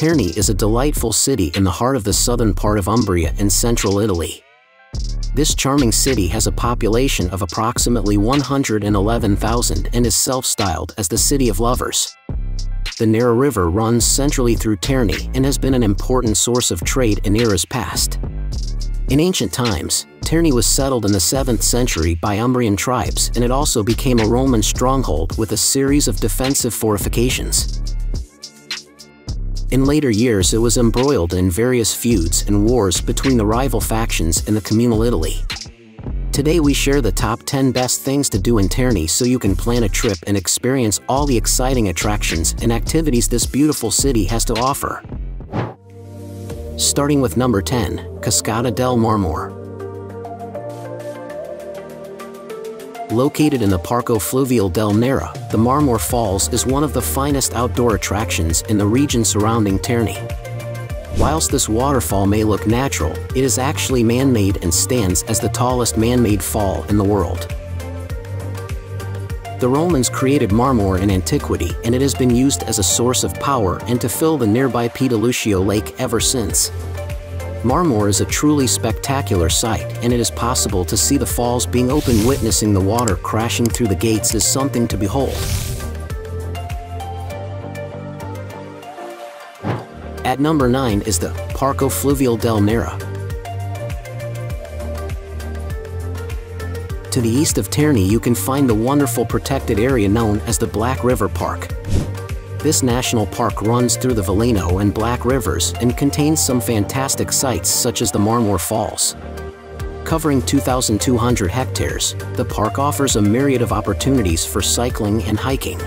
Terni is a delightful city in the heart of the southern part of Umbria in central Italy. This charming city has a population of approximately 111,000 and is self-styled as the City of Lovers. The Nera River runs centrally through Terni and has been an important source of trade in eras past. In ancient times, Terni was settled in the 7th century by Umbrian tribes and it also became a Roman stronghold with a series of defensive fortifications. In later years it was embroiled in various feuds and wars between the rival factions in the communal Italy. Today we share the top 10 best things to do in Terni so you can plan a trip and experience all the exciting attractions and activities this beautiful city has to offer. Starting with number 10, Cascata delle Marmore. Located in the Parco Fluviale del Nera, the Marmore Falls is one of the finest outdoor attractions in the region surrounding Terni. Whilst this waterfall may look natural, it is actually man-made and stands as the tallest man-made fall in the world. The Romans created Marmore in antiquity and it has been used as a source of power and to fill the nearby Piediluco Lake ever since. Marmore is a truly spectacular sight and it is possible to see the falls being open witnessing the water crashing through the gates is something to behold. At number 9 is the Parco Fluviale del Nera. To the east of Terni you can find the wonderful protected area known as the Black River Park. This national park runs through the Velino and Black Rivers and contains some fantastic sights such as the Marmore Falls. Covering 2,200 hectares, the park offers a myriad of opportunities for cycling and hiking.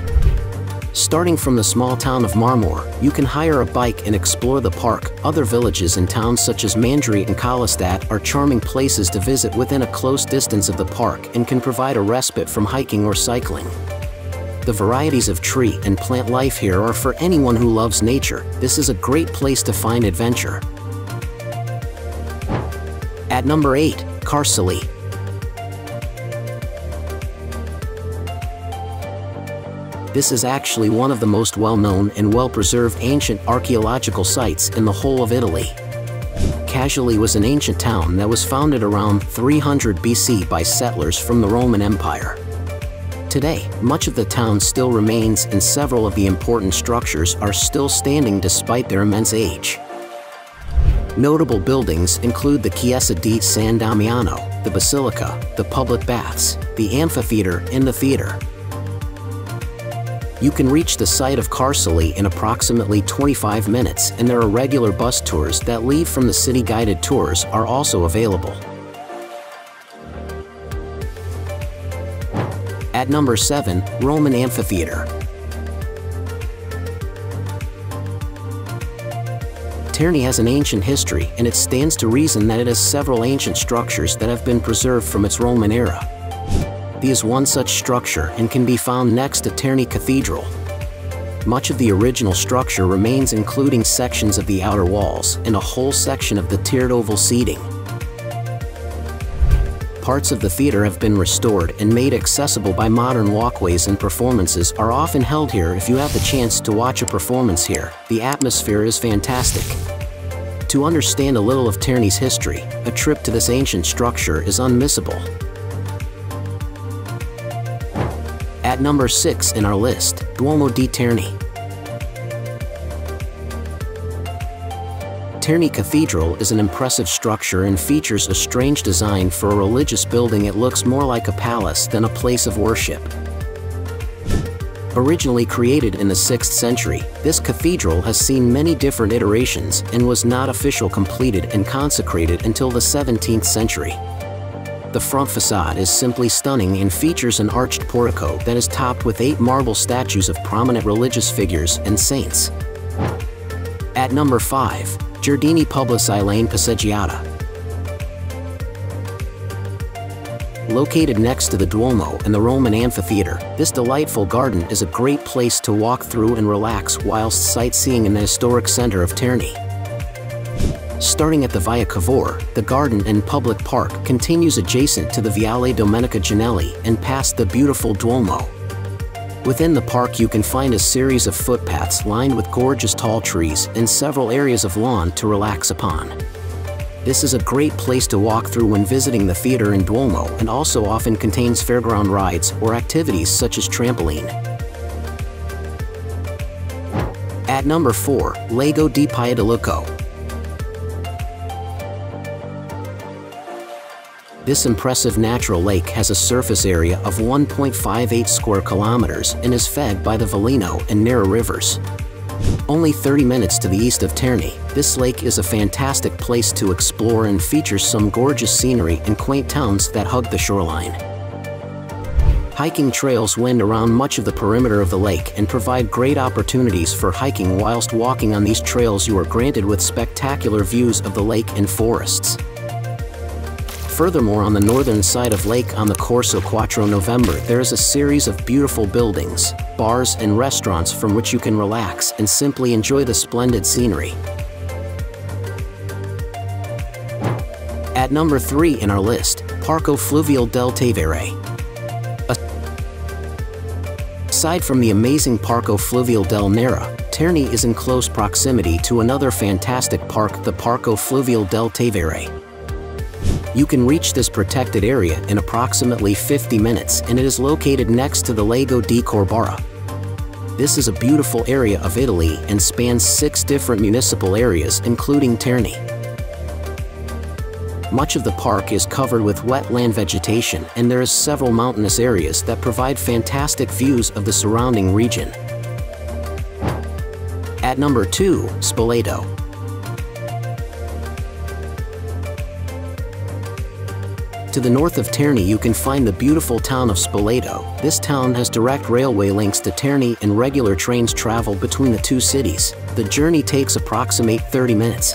Starting from the small town of Marmore, you can hire a bike and explore the park. Other villages and towns such as Mandri and Collestatte are charming places to visit within a close distance of the park and can provide a respite from hiking or cycling. The varieties of tree and plant life here are for anyone who loves nature. This is a great place to find adventure. At number 8, Carsulae. This is actually one of the most well-known and well-preserved ancient archaeological sites in the whole of Italy. Carsulae was an ancient town that was founded around 300 BC by settlers from the Roman Empire. Today, much of the town still remains and several of the important structures are still standing despite their immense age. Notable buildings include the Chiesa di San Damiano, the Basilica, the public baths, the amphitheater, and the theater. You can reach the site of Carsulae in approximately 25 minutes and there are regular bus tours that leave from the city guided tours are also available. At number 7, Roman Amphitheater. Terni has an ancient history and it stands to reason that it has several ancient structures that have been preserved from its Roman era. The is one such structure and can be found next to Terni Cathedral. Much of the original structure remains including sections of the outer walls and a whole section of the tiered oval seating parts of the theater have been restored and made accessible by modern walkways and performances are often held here if you have the chance to watch a performance here. The atmosphere is fantastic. To understand a little of Terni's history, a trip to this ancient structure is unmissable. At number 6 in our list, Duomo di Terni. Terni Cathedral is an impressive structure and features a strange design for a religious building it looks more like a palace than a place of worship. Originally created in the 6th century, this cathedral has seen many different iterations and was not official completed and consecrated until the 17th century. The front facade is simply stunning and features an arched portico that is topped with eight marble statues of prominent religious figures and saints. At number 5, Giardini Pubblici La Passeggiata. Located next to the Duomo and the Roman Amphitheater, this delightful garden is a great place to walk through and relax whilst sightseeing in the historic center of Terni. Starting at the Via Cavour, the garden and public park continues adjacent to the Viale Domenica Ginelli and past the beautiful Duomo. Within the park you can find a series of footpaths lined with gorgeous tall trees and several areas of lawn to relax upon. This is a great place to walk through when visiting the theater in Duomo and also often contains fairground rides or activities such as trampoline. At number 4, Lago di Piediluco. This impressive natural lake has a surface area of 1.58 square kilometers and is fed by the Velino and Nera rivers. Only 30 minutes to the east of Terni, this lake is a fantastic place to explore and features some gorgeous scenery and quaint towns that hug the shoreline. Hiking trails wind around much of the perimeter of the lake and provide great opportunities for hiking whilst walking on these trails you are granted with spectacular views of the lake and forests. Furthermore, on the northern side of Lake on the Corso Quattro November, there is a series of beautiful buildings, bars, and restaurants from which you can relax and simply enjoy the splendid scenery. At number 3 in our list, Parco Fluviale del Tevere. Aside from the amazing Parco Fluviale del Nera, Terni is in close proximity to another fantastic park, the Parco Fluviale del Tevere. You can reach this protected area in approximately 50 minutes and it is located next to the Lago di Corbara. This is a beautiful area of Italy and spans six different municipal areas including Terni. Much of the park is covered with wetland vegetation and there is several mountainous areas that provide fantastic views of the surrounding region. At number 2, Spoleto. To the north of Terni you can find the beautiful town of Spoleto. This town has direct railway links to Terni and regular trains travel between the two cities. The journey takes approximate 30 minutes.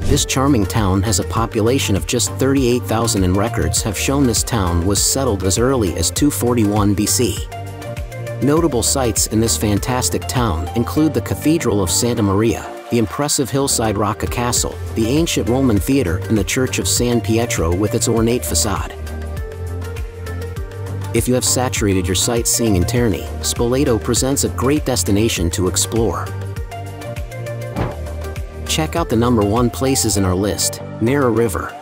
This charming town has a population of just 38,000 and records have shown this town was settled as early as 241 BC. Notable sites in this fantastic town include the Cathedral of Santa Maria, the impressive hillside Rocca Castle, the ancient Roman theater, and the Church of San Pietro with its ornate facade. If you have saturated your sightseeing in Terni, Spoleto presents a great destination to explore. Check out the number one places in our list, Nera River.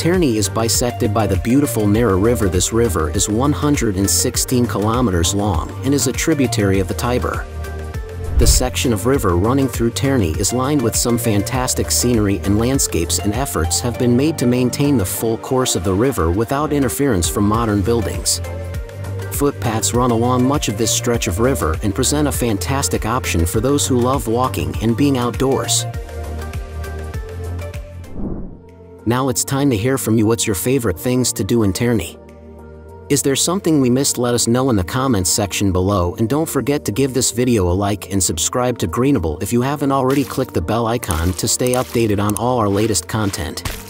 Terni is bisected by the beautiful Nera River. This river is 116 kilometers long and is a tributary of the Tiber. The section of river running through Terni is lined with some fantastic scenery and landscapes and efforts have been made to maintain the full course of the river without interference from modern buildings. Footpaths run along much of this stretch of river and present a fantastic option for those who love walking and being outdoors. Now it's time to hear from you what's your favorite things to do in Terni. Is there something we missed let us know in the comments section below and don't forget to give this video a like and subscribe to Greenable if you haven't already click the bell icon to stay updated on all our latest content.